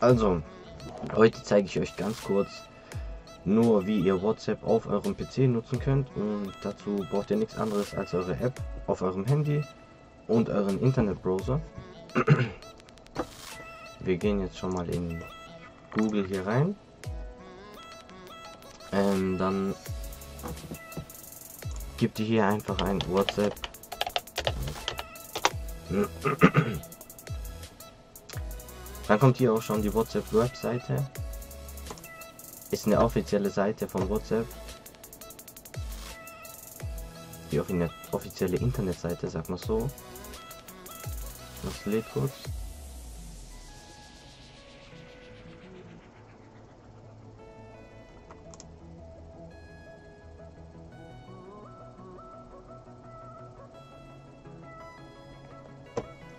Also, heute zeige ich euch ganz kurz nur, wie ihr WhatsApp auf eurem PC nutzen könnt. Und dazu braucht ihr nichts anderes als eure App auf eurem Handy und euren Internetbrowser. Wir gehen jetzt schon mal in Google hier rein. Ähm, dann gibt ihr hier einfach ein WhatsApp. Dann kommt hier auch schon die WhatsApp-Webseite. Ist eine offizielle Seite von WhatsApp. Die offizielle Internetseite, sag mal so. Das lädt kurz.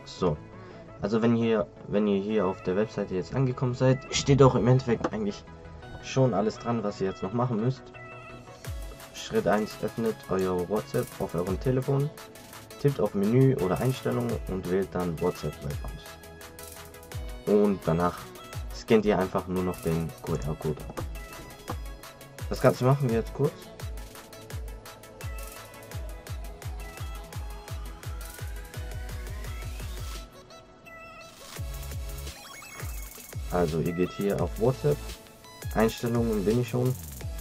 So. Also wenn ihr, wenn ihr hier auf der Webseite jetzt angekommen seid, steht auch im Endeffekt eigentlich schon alles dran, was ihr jetzt noch machen müsst. Schritt 1 öffnet euer WhatsApp auf eurem Telefon, tippt auf Menü oder Einstellungen und wählt dann WhatsApp Web aus. Und danach scannt ihr einfach nur noch den QR-Code. Das Ganze machen wir jetzt kurz. Also ihr geht hier auf WhatsApp, Einstellungen bin ich schon,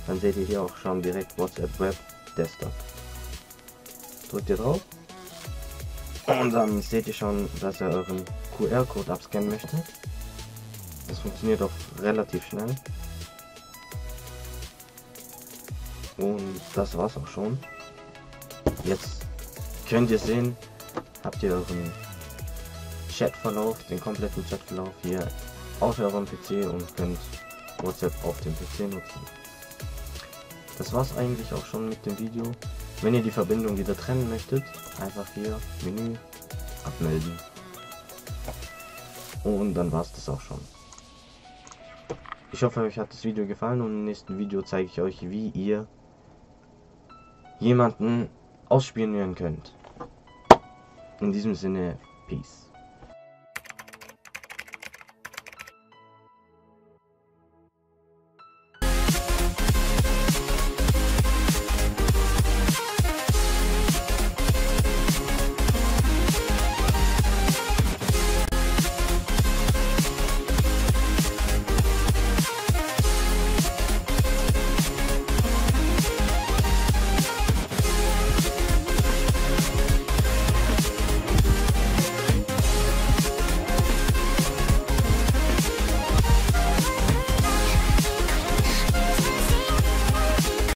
dann seht ihr hier auch schon direkt WhatsApp Web Desktop. Drückt ihr drauf und dann seht ihr schon, dass er euren QR-Code abscannen möchte. Das funktioniert auch relativ schnell. Und das war's auch schon. Jetzt könnt ihr sehen, habt ihr euren Chatverlauf, den kompletten Chatverlauf hier auf eurem PC und könnt WhatsApp auf dem PC nutzen. Das war's eigentlich auch schon mit dem Video. Wenn ihr die Verbindung wieder trennen möchtet, einfach hier Menü abmelden. Und dann war's das auch schon. Ich hoffe, euch hat das Video gefallen und im nächsten Video zeige ich euch, wie ihr jemanden ausspionieren könnt. In diesem Sinne, Peace.